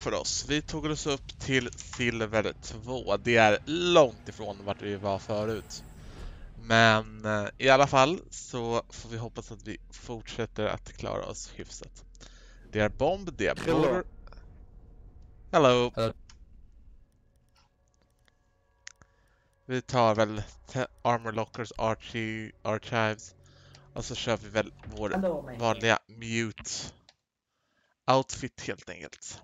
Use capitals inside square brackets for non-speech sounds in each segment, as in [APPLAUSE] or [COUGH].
för oss. Vi tog oss upp till silver 2. Det är långt ifrån vart vi var förut. Men eh, i alla fall så får vi hoppas att vi fortsätter att klara oss hyfsat. Det är bomb, det är Hello. border. Hello. Hello. Vi tar väl Armor Lockers, Archie, Archives och så kör vi väl vår mig. vanliga mute outfit helt enkelt.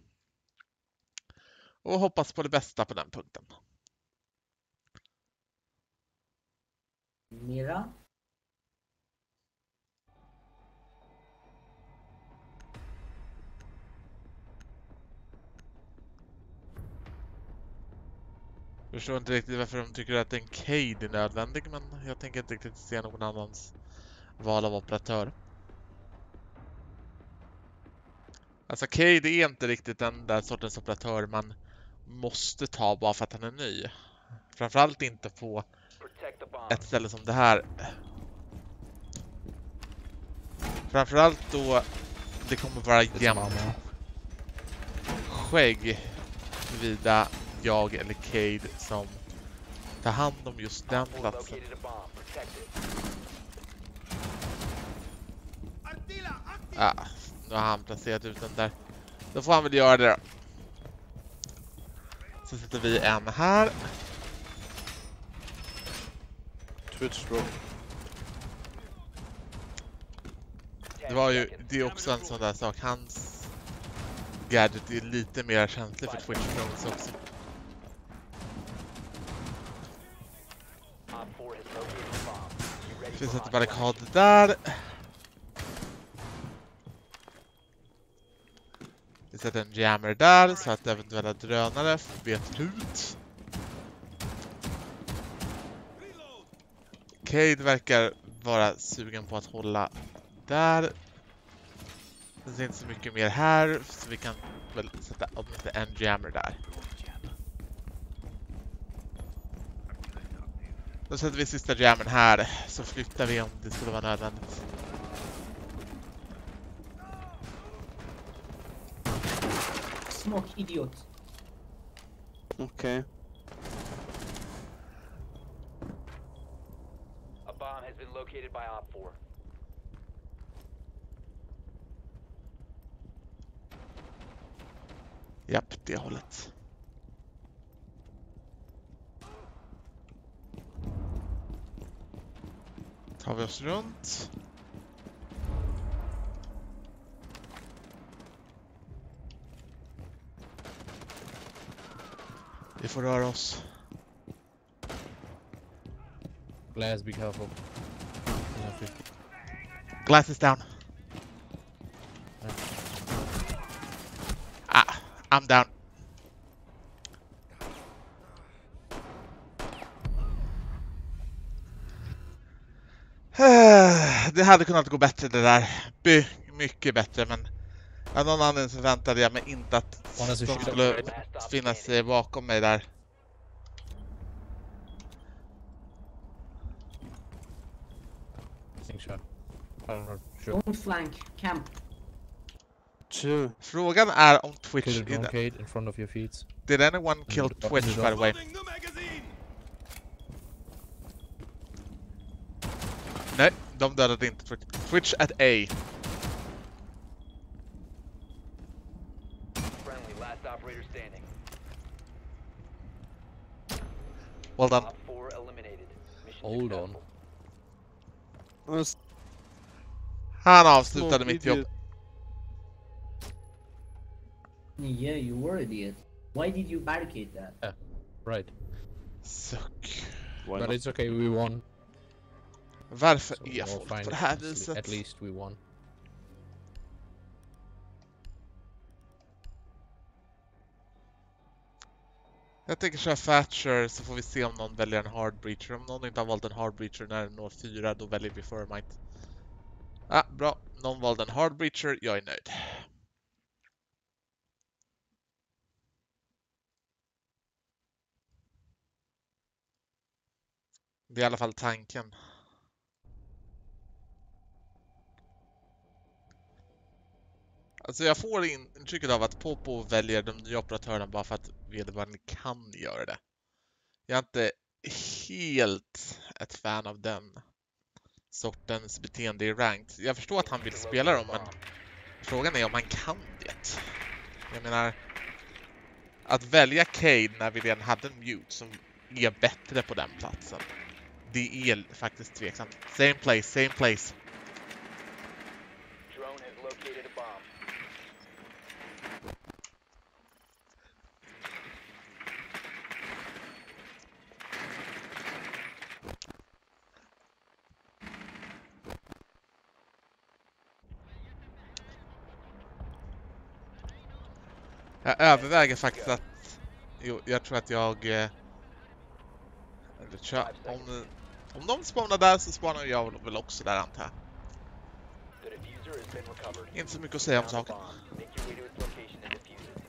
Och hoppas på det bästa på den punkten. Mira. Jag förstår inte riktigt varför de tycker att en Cade är nödvändig men jag tänker inte riktigt se någon annans val av operatör. Alltså Cade är inte riktigt den där sortens operatör man måste ta bara för att han är ny. Framförallt inte på ett ställe som det här. Framförallt då det kommer vara jämnt skägg huruvida jag eller Cade som tar hand om just den platsen. Ja, nu har han placerat ut den där. Då får han väl göra det då. Så sätter vi en här. Twitch bro. Det var ju, det är också en sån där sak. Hans gadget är lite mer känslig för Twitch drones också. Så vi sätter barrikad där. Sätter en jammer där så att eventuella drönare vet ut. Cade verkar vara sugen på att hålla där. Det finns inte så mycket mer här så vi kan väl sätta åtminstone en jammer där. Då sätter vi sista jammern här så flyttar vi om det skulle vara nödvändigt. Smoke idiot. Okej. A bomb has been located by Op 4. Japp, det hållet. Tar vi oss runt. Vi får röra oss. Glass, be careful. Glass is down. Ah, I'm down. [SIGHS] Det hade kunnat gå bättre det där. By mycket bättre men av någon anledning så väntade jag mig inte att de skulle upgrade. Last stop finna standing. sig bakom mig där. Don't flank. Camp. Chill. Frågan är om Twitch... Kill the drone Kate in front of your feet. Did anyone kill the- Twitch by the way? Nej, de dödade inte Twitch. Twitch at A. last operator standing. Well done. Op 4 eliminated. Mission Hold on. successful. Alltså, Han avslutade smoke mitt jobb. Yeah, you were idiot. Why did you barricade that? Right. Suck. Why but not? it's okay, we won. Varför So är we'll folk find på det it. här At? At least we won. Jag tänker köra Thatcher så får vi se om någon väljer en hard breacher. Om någon inte har valt en hard breacher när den når 4 då väljer vi Furmite. Ah, bra. Någon valde en hard breacher. Jag är nöjd. Det är i alla fall tanken. Alltså jag får intrycket av att Popo väljer de nya operatörerna bara för att vederbörande kan göra det. Jag är inte helt ett fan av den sortens beteende i ranked. Jag förstår att han vill spela dem, men frågan är om han kan det. Jag menar, att välja Cade när vi redan hade en mute som är bättre på den platsen, det är faktiskt tveksamt. Same place, same place. Drone has located a bomb. Jag överväger faktiskt att... Jo, jag tror att jag... Eh, eller kör, om, eh, om de spawnar där så spawnar jag väl också där antar jag. Inte så mycket att säga om saken.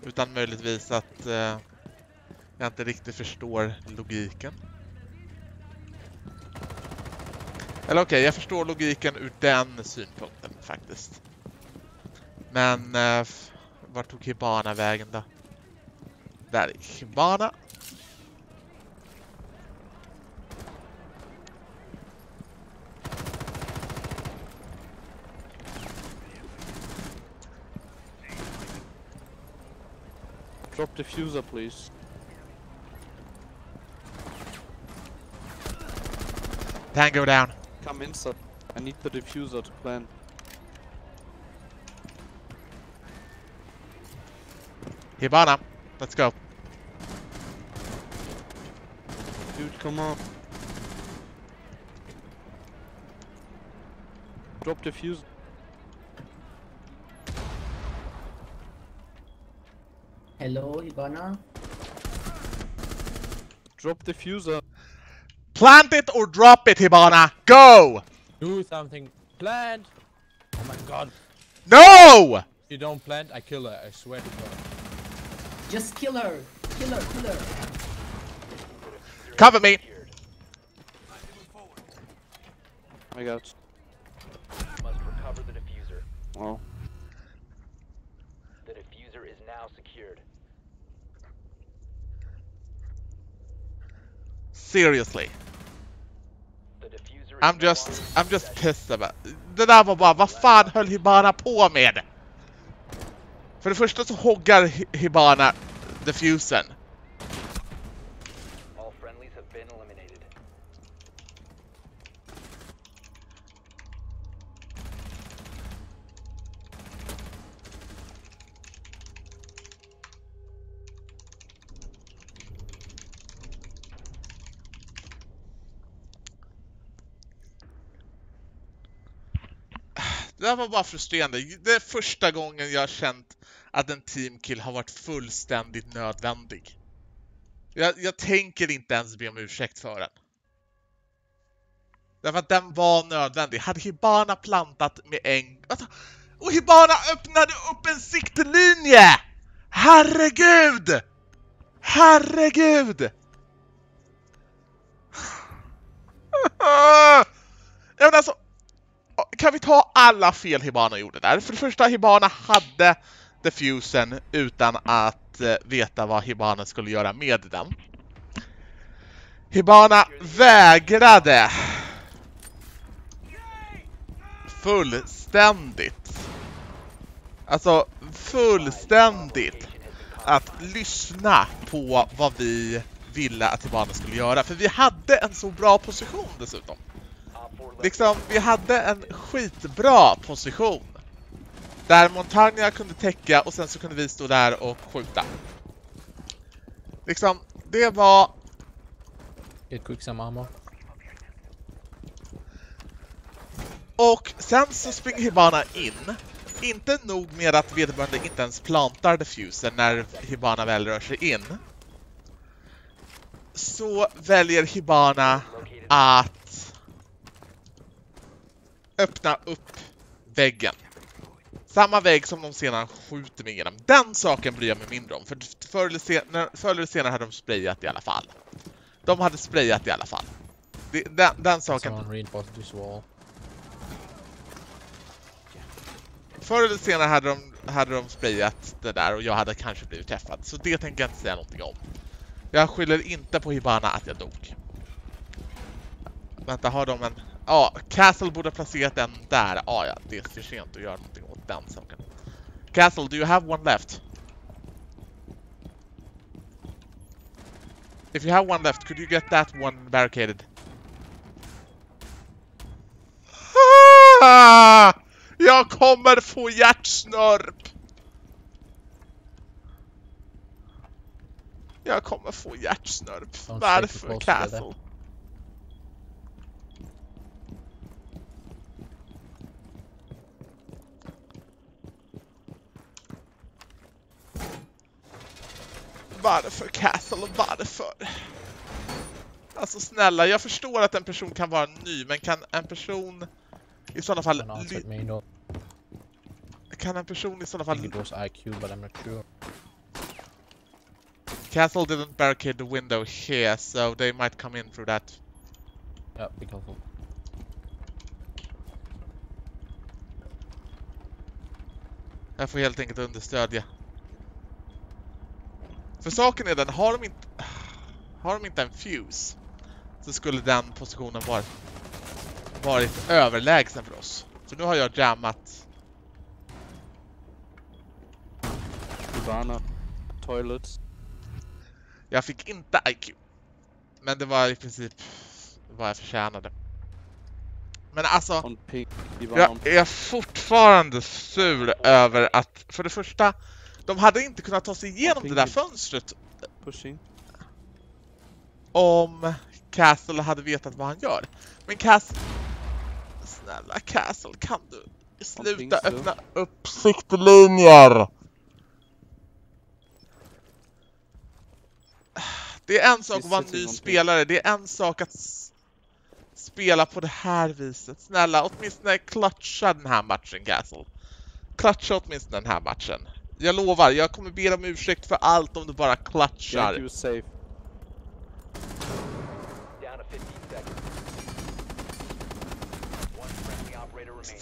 Utan möjligtvis att eh, jag inte riktigt förstår logiken. Eller okej, jag förstår logiken ur den synpunkten faktiskt. Men eh, vart tog Hibana vägen då? Är Hibana. Drop the diffuser, please. Tango down. Come inside. I need the diffuser to plan. Hibana, let's go. Dude, come on. Drop diffuser. Hello, Hibana. Drop diffuser. Plant it or drop it, Hibana. Go! Do something. Plant! Oh my god. No! If you don't plant, I kill her. I swear to god. Just kill her. Kill her, kill her. Cover me. I got. Must recover the diffuser. Oh. The diffuser is now secured. Seriously. The diffuser is I'm just, I'm just pissed about Det där var bara, vad fan höll Hibana på med? För det första så hoggar Hi- Hibana diffusen. Det där var bara frustrerande. Det är första gången jag har känt att en teamkill har varit fullständigt nödvändig. Jag, jag tänker inte ens be om ursäkt för den. Därför att den var nödvändig. Hade Hibana plantat med en... Och Hibana öppnade upp en siktlinje! Herregud! Herregud! Jag menar alltså, kan vi ta alla fel Hibana gjorde där? För det första, Hibana hade diffusen utan att eh, veta vad Hibana skulle göra med den. Hibana vägrade fullständigt, alltså fullständigt att lyssna på vad vi ville att Hibana skulle göra. För vi hade en så bra position dessutom. Liksom, vi hade en skitbra position. Där Montagna kunde täcka och sen så kunde vi stå där och skjuta. Liksom, det var... Get quick some armor. Och sen så springer Hibana in. Inte nog med att vederbörande inte ens plantar diffusen när Hibana väl rör sig in. Så väljer Hibana att öppna upp väggen. Samma vägg som de sedan skjuter mig igenom. Den saken bryr jag mig mindre om, för förr eller, senare, förr eller senare hade de sprayat i alla fall. De hade sprayat i alla fall. Det, den, den saken, förr eller senare hade de hade de sprayat det där och jag hade kanske blivit träffad. Så det tänker jag inte säga någonting om. Jag skyller inte på Hibana att jag dog. Vänta, har de en... Ja, Castle borde ha placerat den där. Ja, ja, det är för sent att göra någonting åt den. Castle, do you have one left? If you have one left, could you get that one barricaded? [LAUGHS] Jag kommer få hjärtsnörp! Jag kommer få hjärtsnörp. Varför Castle? Castle? Varför? Alltså snälla, jag förstår att en person kan vara ny, men kan en person i sådana fall... Kan en person i sådana fall... IQ, but I'm not sure. Castle didn't barricade the window here, so they might come in through that. Yeah, be careful. Jag får helt enkelt understödja. För saken är den, har de inte... Har de inte en fuse så skulle den positionen varit, varit överlägsen för oss. Så nu har jag jammat. Ivana. Toilets. Jag fick inte IQ. Men det var i princip vad jag förtjänade. Men alltså, jag är fortfarande sur över att, för det första, de hade inte kunnat ta sig igenom det där fönstret pushing. om Castle hade vetat vad han gör. Men Castle... Snälla Castle, kan du sluta öppna upp siktlinjer? Det är en sak att vara ny någonting. spelare, det är en sak att spela på det här viset. Snälla, åtminstone clutcha den här matchen Castle. Clutcha åtminstone den här matchen. Jag lovar, jag kommer be om ursäkt för allt om du bara. Yankee was safe. Down to 15 seconds. One friendly operator remaining.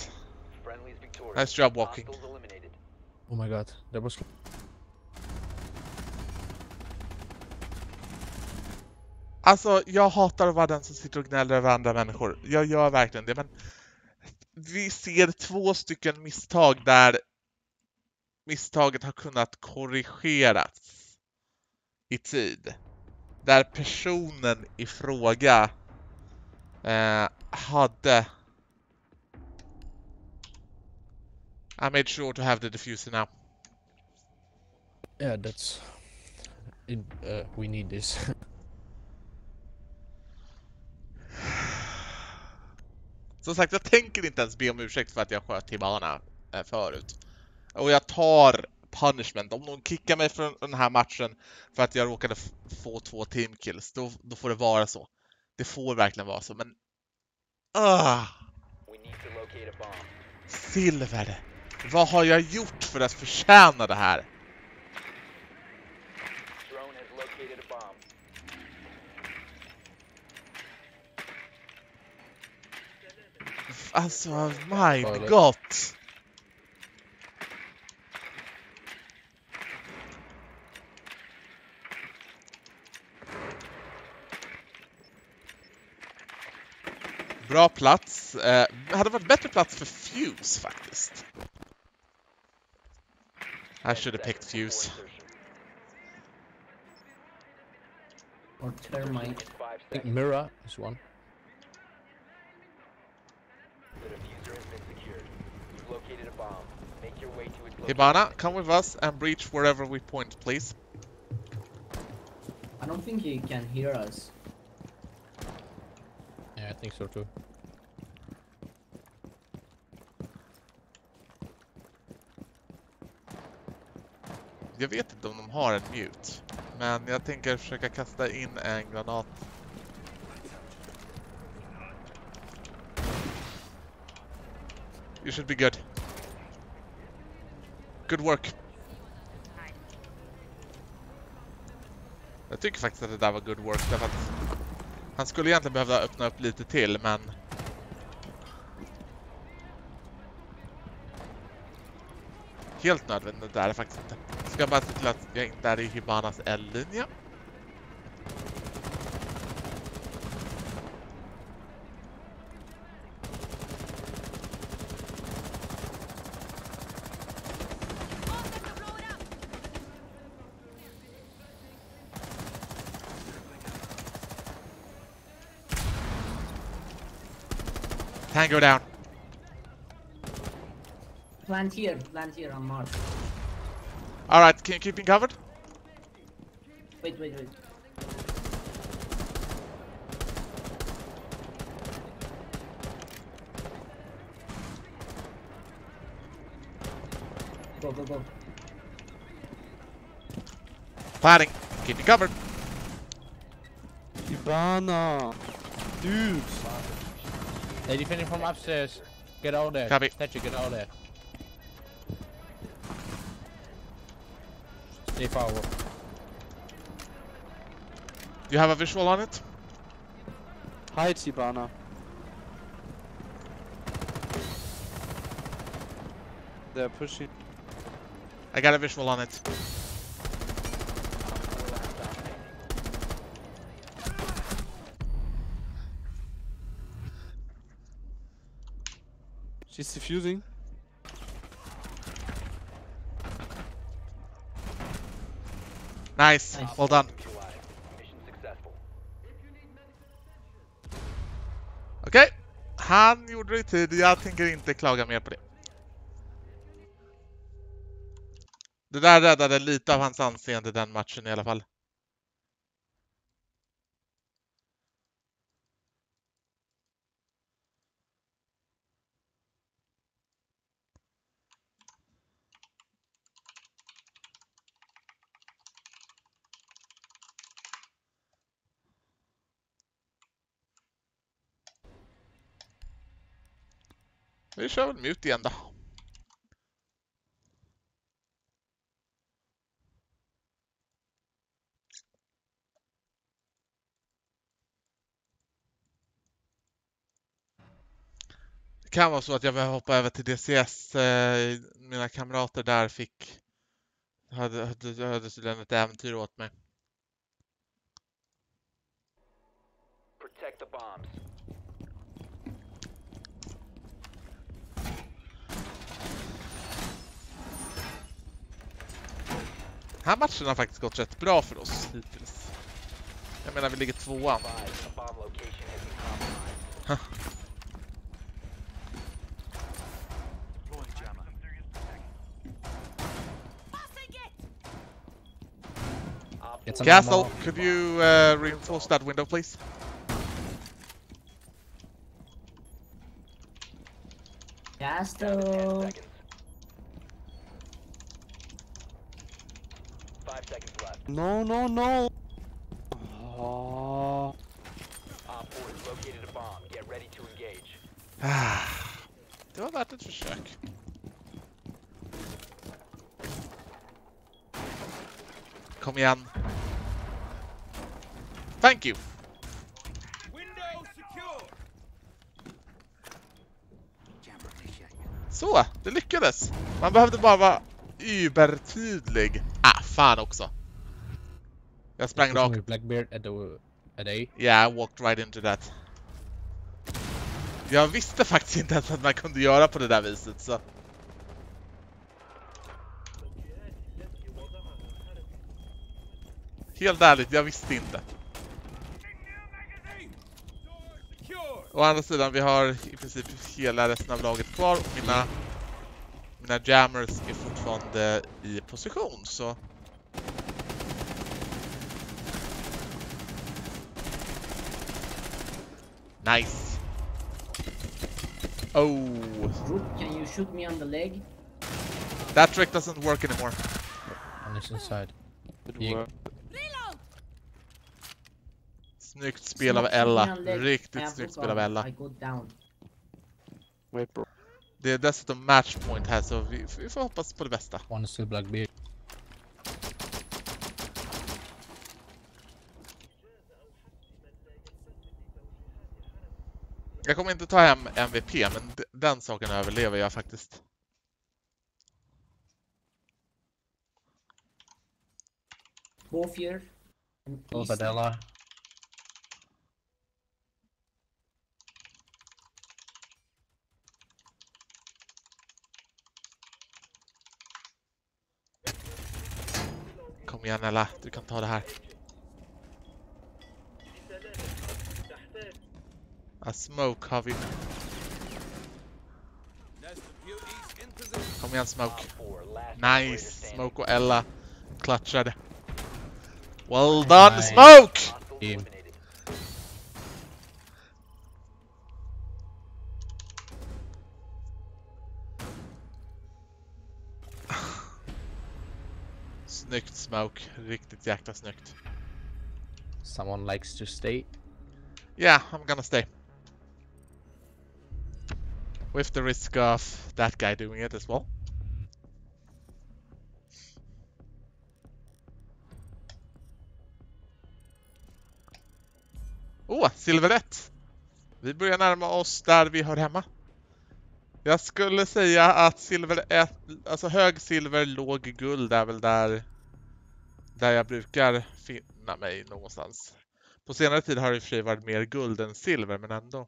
Friendly's victorious. Nice job walking. Oh my god, that was... Alltså, jag hatar att vara den som sitter och gnäller över andra människor. Jag gör verkligen det, men vi ser två stycken misstag där misstaget har kunnat korrigeras i tid. Där personen i fråga eh, hade I made sure to have the diffuser now. Yeah, that's... It, uh, we need this. [LAUGHS] Som sagt, jag tänker inte ens be om ursäkt för att jag sköt Hibana eh, förut. Och jag tar punishment. Om någon kickar mig från den här matchen för att jag råkade få två teamkills, då, då får det vara så. Det får verkligen vara så, men... Ah, silver! Vad har jag gjort för att förtjäna det här? Alltså, my god! Bra plats. Eh, hade varit bättre plats för Fuse faktiskt. I should have picked Fuse. Or termite. Five I think. Mira is one. The diffuser has been secured. You've located a bomb. Make your way to its location. Hibana, come with us and breach wherever we point, please. I don't think he can hear us. I think so too. Jag vet inte om de har en mute, men jag tänker försöka kasta in en granat. You should be good. Good work. Jag tycker faktiskt att det där var good work därför att han skulle egentligen behöva öppna upp lite till men helt nödvändigt, är det faktiskt inte. Ska bara se till att jag inte är i Hibanas L-linje. Tango down. Plant here, plant here on Mars. Alright, can you keep me covered? Wait, wait, wait. Go, go, go. Planning. Keep me covered. Ivana! Dude! They defending from upstairs. Get out there. Copy. Statue, get out there. Stay far. Do you have a visual on it? Hide, Ivana. They're pushing. I got a visual on it. She's defusing. Nice. Nice. Well done. Okej. Han gjorde det i tid. Jag tänker inte klaga mer på det. Det där räddade lite av hans anseende den matchen i alla fall. Vi kör väl mute igen då. Det kan vara så att jag behöver hoppa över till DCS. Eh, mina kamrater där fick hade, hade, hade tydligen ett äventyr åt mig. Protect the bombs. Den här matchen har faktiskt gått rätt bra för oss hittills. Jag menar, vi ligger tvåan. Castle, could you uh, reinforce that window, please? down to 10 Castle. seconds. Five seconds left. No, no, no! Oh. Op 4 has located a bomb. Get ready to engage. [SIGHS] Det var värt ett försök. Kom igen. Thank you. Så, det lyckades. Man behövde bara vara übertydlig. Ah, fan också. Jag sprang rakt. Blackbeard at the at A. Yeah, I walked right into that. Jag visste faktiskt inte ens att man kunde göra på det där viset så. Helt ärligt, jag visste inte. Å andra sidan, vi har i princip hela resten av laget kvar och mina, mina jammers är fortfarande i position så Nice. Oh, Root, can you shoot me on the leg? that trick doesn't work anymore. On this inside. It worked. Snyggt spel av Shoot me on Ella. Riktigt have snyggt spel av. Ella. I go down. Wait, bro. Det är dessutom matchpoint här så vi, vi får hoppas på det bästa. One is still Blackbeard. Jag kommer inte ta hem MVP, men den saken överlever jag faktiskt. Warfare. Och Kom igen Ella, du kan ta det här. A smoke har vi. Kom igen smoke. Op 4, last operator Nice! Smoke och Ella klatschade. Well done Nice. Smoke! [SIGHS] Team. Snyggt Smoke, riktigt jäkla snyggt. Someone likes to stay. Yeah, I'm gonna stay. With the risk of that guy doing it as well. Åh, oh, silver 1! Vi börjar närma oss där vi hör hemma. Jag skulle säga att silver 1, alltså hög silver, låg guld är väl där, där jag brukar finna mig någonstans. På senare tid har det i och för sig varit mer guld än silver, men ändå.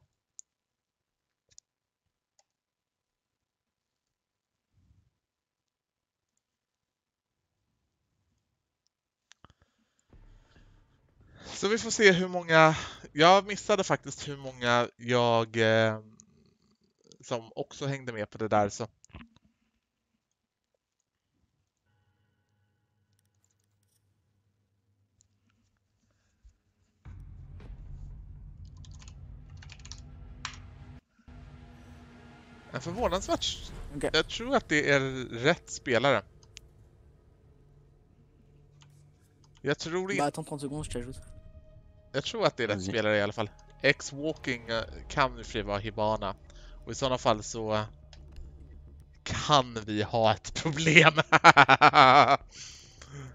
Så vi får se hur många, jag missade faktiskt hur många jag eh, som också hängde med på det där så. En förvånansvärt, Okej. jag tror att det är rätt spelare. Jag tror inte Bah attends 30 secondes, je t'ajoute. Jag tror att det är rätt Vas-y. spelare i alla fall. X-Walking eh, kan sig vara Hibana. Och i sådana fall så eh, kan vi ha ett [LAUGHS] problem.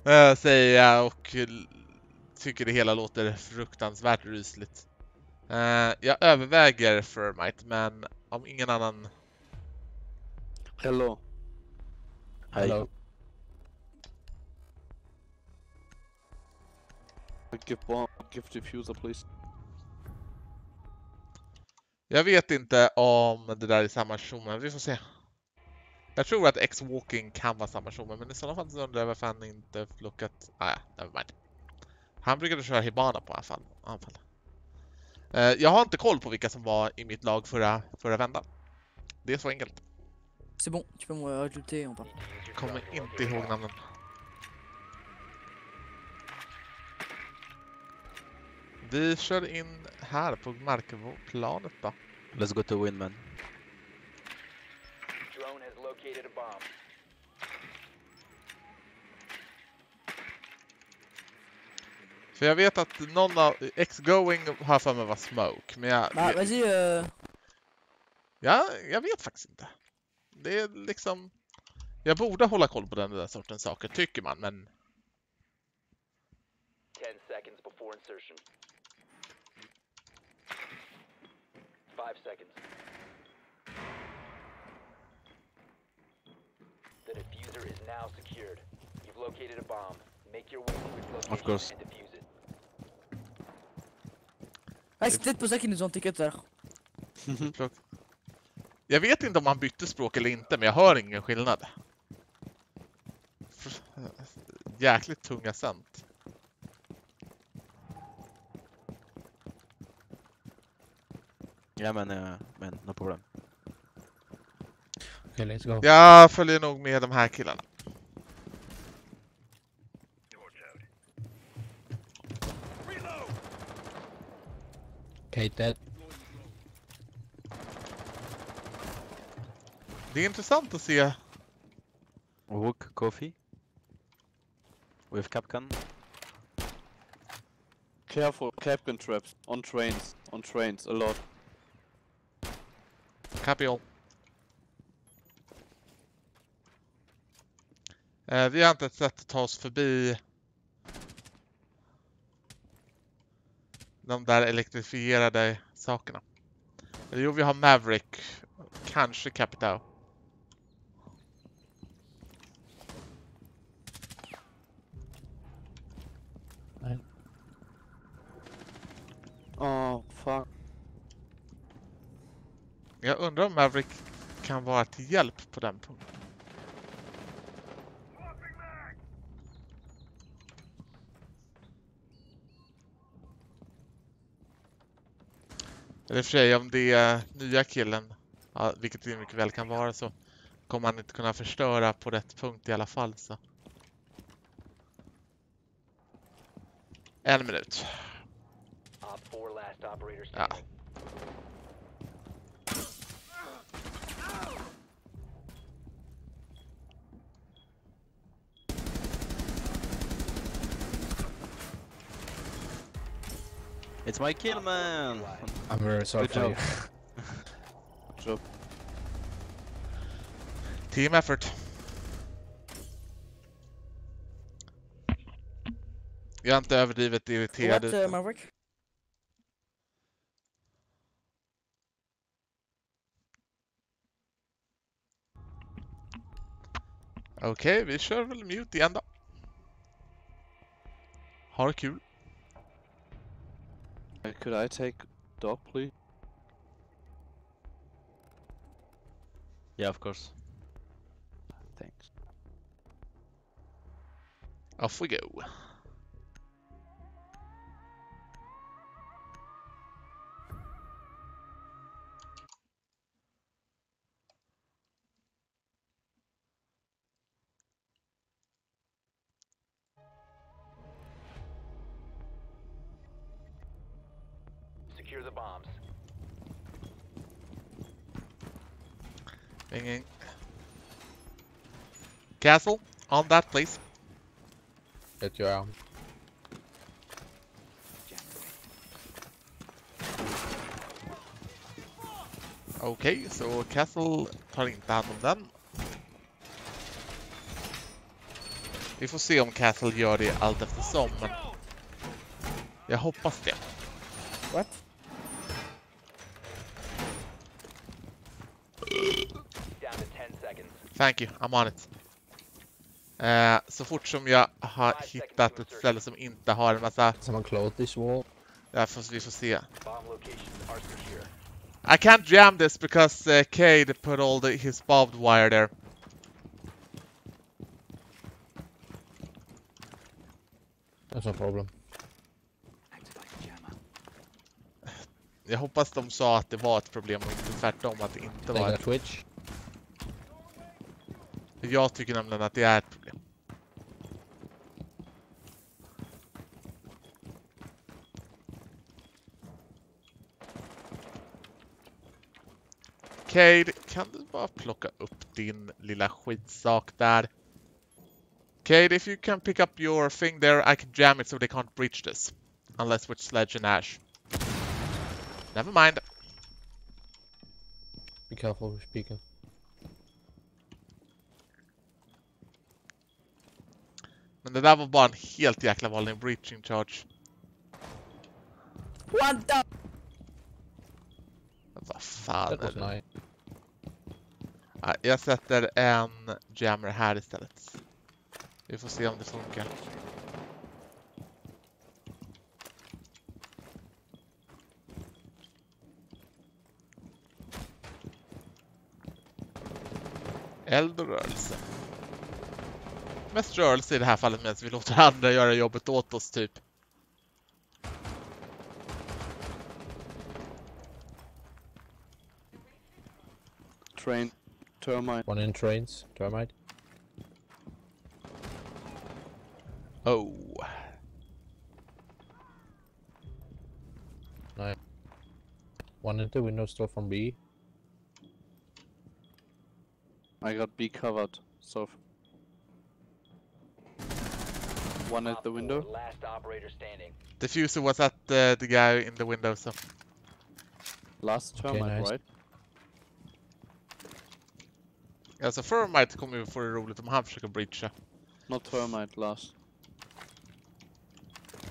Eh, Säger jag och tycker det hela låter fruktansvärt rysligt. Jag överväger Fermite, men om ingen annan... Hello. Hello. Give bomb. Give diffuser, please. Jag vet inte om det där är samma tjomme, vi får se. Jag tror att X-Walking kan vara samma tjomme, men i sådana fall så undrar jag varför han inte lookat... Ah, ja, nevermind. Han brukade köra Hibana på i alla fall. i alla fall. Eh, Jag har inte koll på vilka som var i mitt lag förra, förra vändan. Det är så enkelt. C'est bon, tu peux me rajouter, use your Kommer inte ihåg namnen. Vi kör in här på markplanet då. Let's go to win, man. Drone has located a bomb. För jag vet att någon av X-Going har för mig var Smoke, men jag, Bah vas-y, euh... Ja, jag vet faktiskt inte. Det är liksom... Jag borde hålla koll på den där sortens saker, tycker man, men 10 seconds before insertion. 5 seconds. The diffuser is now secured. You've located a bomb. Make your way to its location course. and defuse it. Qu'ils nous ont ticket tout à l'heure. språk. Jag vet inte om han bytte språk eller inte, men jag hör ingen skillnad. Jäkligt tung accent. Yeah, man. Uh, man, no problem. Okay, let's go. Jag följer nog med de här killarna. Dead. Det är intressant att se. Wook, coffee. With Capcan. Careful, Capcan traps on trains, on trains a lot. Capiol. Eh, vi har inte ett sätt att ta oss förbi de där elektrifierade sakerna. Eller jo, vi har Maverick. Kanske Capitao. Jag undrar om Maverick kan vara till hjälp på den punkten. Eller för sig, om det är nya killen, ja, vilket det mycket väl kan vara, så kommer han inte kunna förstöra på rätt punkt i alla fall. Så. En minut. Op 4 last operator Ja. My kill, man! I'm very sorry Good for job. you. [LAUGHS] Good job. Team effort. Jag är inte överdrivet irriterad. What, uh, Maverick? Okej, vi kör väl mute igen då. Ha det kul. Uh, Could I take dog, please? Yeah, of course. Thanks. Off we go. Castle, on that please. Get your arm. Okay, so Castle tar inte hand om den. Vi får se om Castle gör det allt eftersom, men jag hoppas det. What? Down to 10 seconds. Thank you, I'm on it. Eh, så fort som jag har hittat ett ställe som inte har en massa... Someone close this wall. Ja, får, vi får se. I can't jam this because uh, Cade put all the, his barbed wire there. That's no problem. Jag hoppas de sa att det var ett problem och inte tvärtom att det inte var ett Twitch. Jag tycker nämligen att det är ett problem. Cade, kan du bara plocka upp din lilla skitsak där? Cade, if you can pick up your thing there, I can jam it so they can't breach this. Unless with Sledge and Ash. Never mind. Be careful with speaking. Men det där var bara en helt jäkla vanlig breaching charge. What the? Vad fan That är det? Ja, Jag sätter en jammer här istället. Vi får se om det funkar. Eld och rörelse. Mest rörelse i det här fallet medan vi låter andra göra jobbet åt oss typ. Train. Termite. One in trains. Termite. Oh. Nice. One into window still from B. I got B covered. So. One at the window. Last operator standing. Diffuser was at uh, the guy in the window so. Last Okay, termite, nice. right? Alltså Thermite kommer ju få det roligt om han försöker breacha. Not termite, last.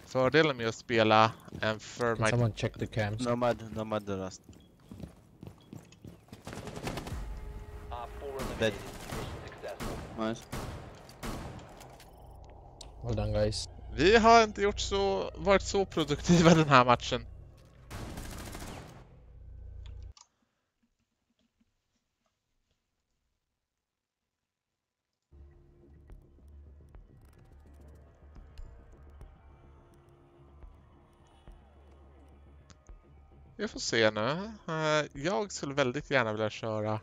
Fördelen med att spela en Can Thermite someone check the cams? Nomad, Nomad the last. Op 4 eliminated. Dead. Nice. Well done guys. Vi har inte gjort så, varit så produktiva den här matchen. Vi får se nu. Eh, jag skulle väldigt gärna vilja köra...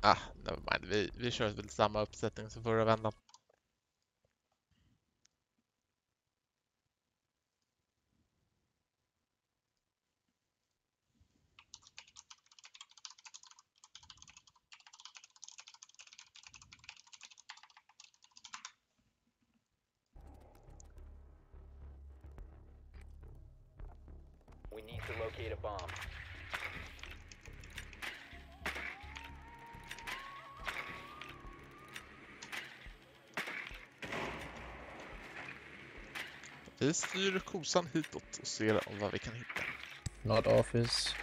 Ah, nevermind. Vi, vi kör väl samma uppsättning som förra vändan. Kosan hitåt och om vad vi kan hitta. Not office.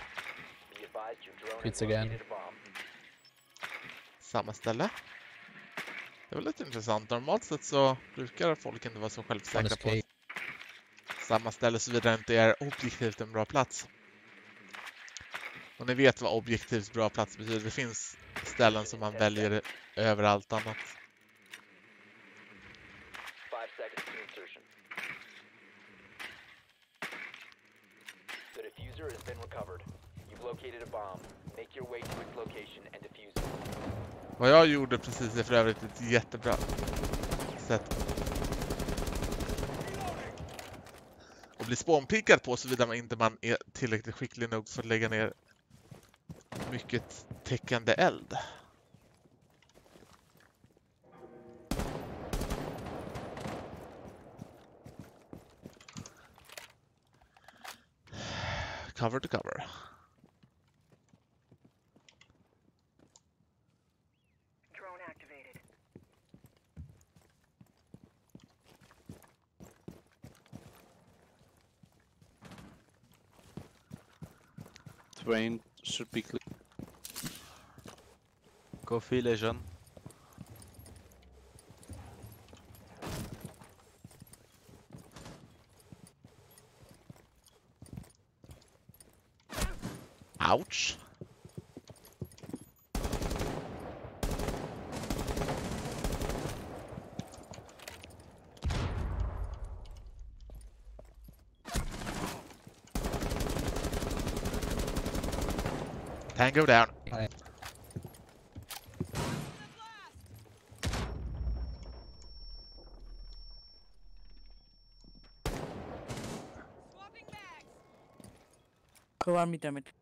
Has again. Samma ställe. Det var lite intressant. Normalt sett så brukar folk inte vara så självsäkra på samma ställe såvida det inte är objektivt en bra plats. Och ni vet vad objektivt bra plats betyder. Det finns ställen som man väljer över allt annat. Five seconds to insertion. The diffuser has been recovered. You've located a bomb. Make your way to its location and defuse it. Vad jag gjorde precis är för övrigt ett jättebra sätt att bli spånpickad på såvida man inte man är tillräckligt skicklig nog för att lägga ner mycket täckande eld. Cover to cover. Drone activated. Train should be clear. Coffee les jeunes. Ouch. Tango down. Aye. Cover me, damn it.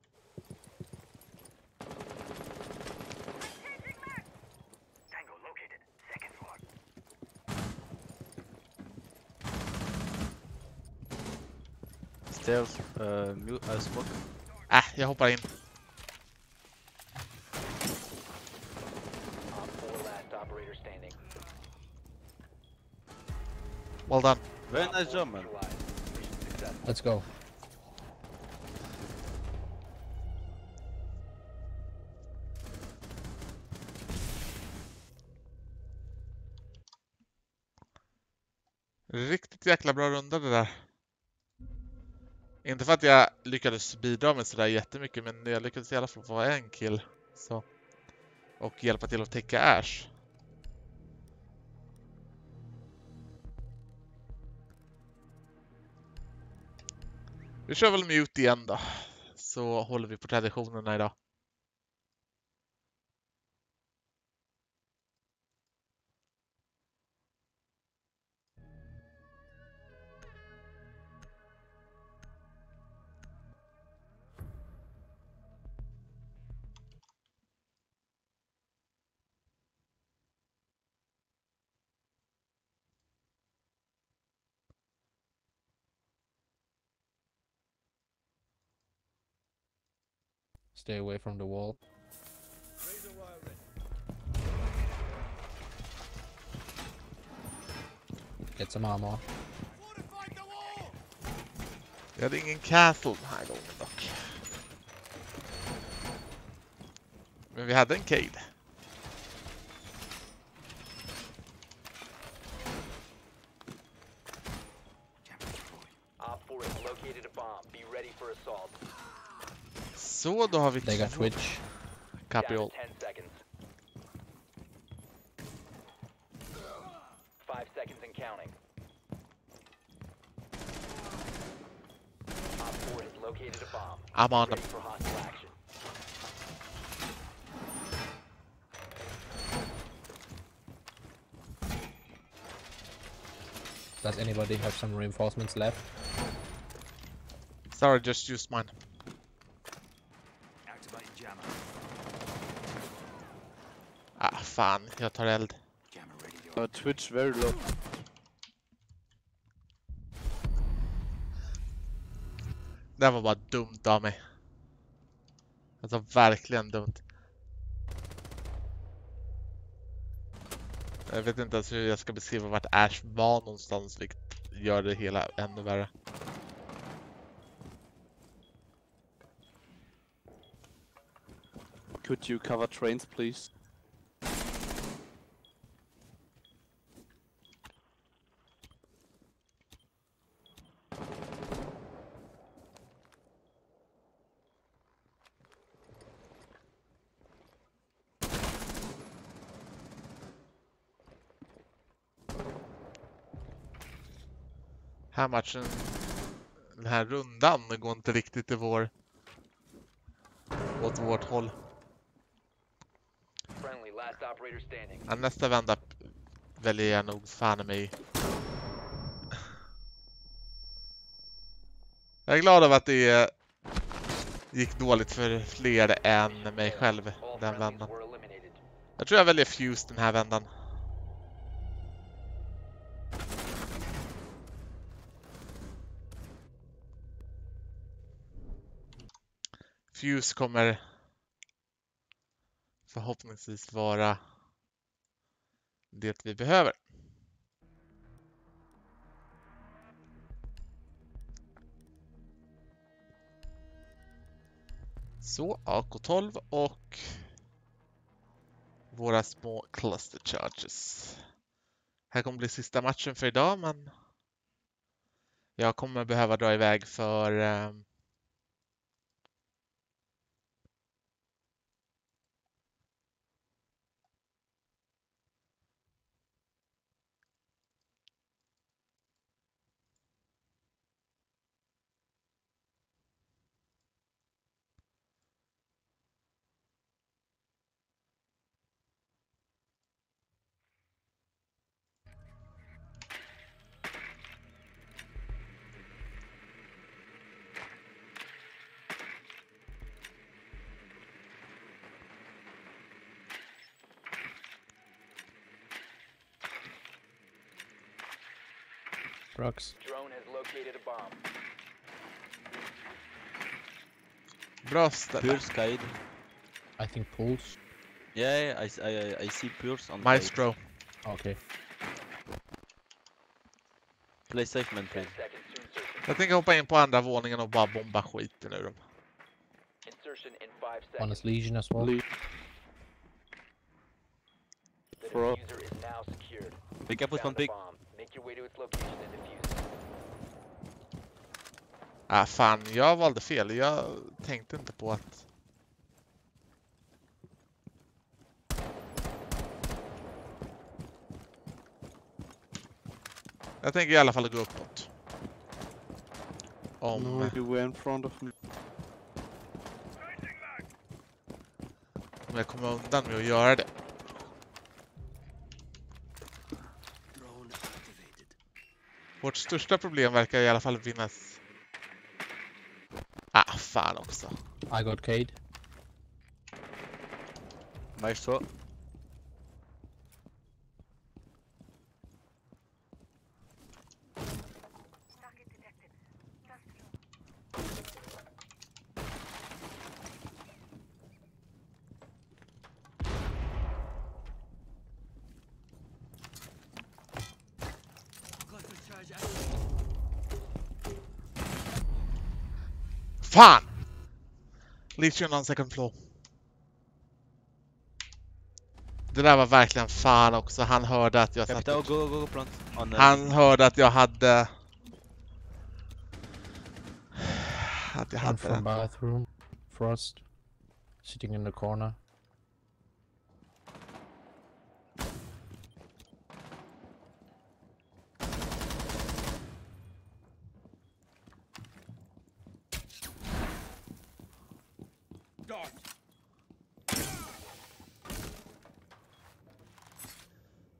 Stairs, uh, uh, smoke. Äh, jag hoppar in. Op 4 last operator standing. Well done. Very nice job man. Let's go. Riktigt jäkla bra runda det där. Inte för att jag lyckades bidra med sådär jättemycket, men jag lyckades i alla fall vara en kill. Så. Och hjälpa till att täcka Ash. Vi kör väl mute igen då. Så håller vi på traditionerna idag. Stay away from the wall. Get some armor. Hade ingen castle här gången dock. Men vi hade en cade. Op 4 has located a bomb. Be ready for assault. Så då har vi They got två Twitch. Down Capiol. to 10 seconds. Five seconds and counting. You've located a bomb. I'm on them. for hostile action. Does anybody have some reinforcements left? Sorry, just used mine. Fan. Jag tar eld. Uh, Twitch very low. Det här var bara dumt av mig. Alltså verkligen dumt. Jag vet inte ens hur jag ska beskriva vart Ash var någonstans, vilket gör det hela ännu värre. Could you cover trains, please? Här matchen, den här rundan går inte riktigt i vår, åt vårt håll. Ja, nästa vända väljer jag nog fan mig. Jag är glad över att det gick dåligt för fler än mig själv den vändan. Jag tror jag väljer Fuse den här vändan. Fuse kommer förhoppningsvis vara det vi behöver. Så, AK12 och våra små cluster charges. Här kommer bli sista matchen för idag, men jag kommer behöva dra iväg för um, Rocks. Drone has located a bomb. bra ställe. Pulse guide. I think pools. Yeah, yeah, I, s- I, I- I see Pulse on the Maestro. Okay. Play safe man, please. seconds to insertion. Jag tänker hoppa in på andra våningen och bara bomba skiten ur dem. Insertion in 5 seconds. One is Legion as well. Le- The for- diffuser is now secured. We can put one a big. Ah, fan, jag valde fel. Jag tänkte inte på att... Jag tänker i alla fall gå uppåt. Om... No, you were in front of me. om jag kommer undan med att göra det. Vårt största problem verkar i alla fall finnas... Ah, fan också. I got Cade. Maestro. Fan! Legion on second floor. Det där var verkligen fan också. Han hörde att jag satt... Capital, go, go, go. On, uh, Han hörde att jag hade... Att jag hade from bathroom. Frost. Sitting in the corner.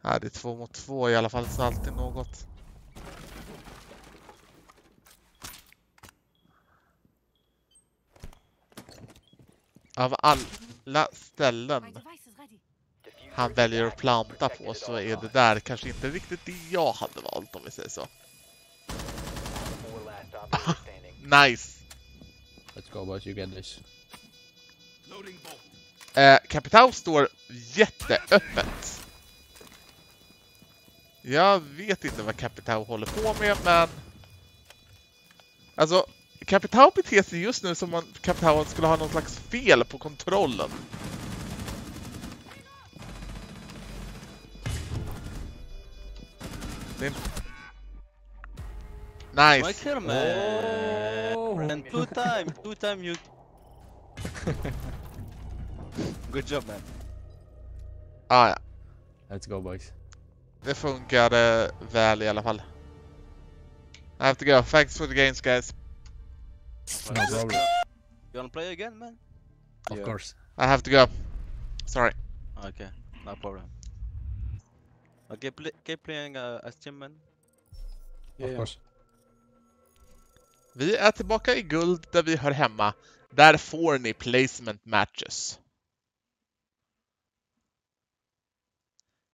Ja, det är två mot två i alla fall, så alltid något. Av alla ställen han väljer att planta på så är det där kanske inte riktigt det jag hade valt om vi säger så. Standing. [LAUGHS] Nice! Let's go boys, you get this. Eh, Capitao står jätteöppet. Jag vet inte vad Capitao håller på med, men... Alltså, Capitao beter sig just nu som om Capitao skulle ha någon slags fel på kontrollen. Det Nice! kill, man. Oh. And two time, two time you. [LAUGHS] Good job, man. Ah, ja. Let's go boys. Det funkade väl i alla fall. I have to go. Thanks for the games guys. No problem. You wanna play again, man? Of Yeah. course. I have to go. Sorry. Okay, no problem. Okay, play, keep playing uh, as team, man. Yeah, of yeah. course. Vi är tillbaka i guld där vi hör hemma. Där får ni placement matches.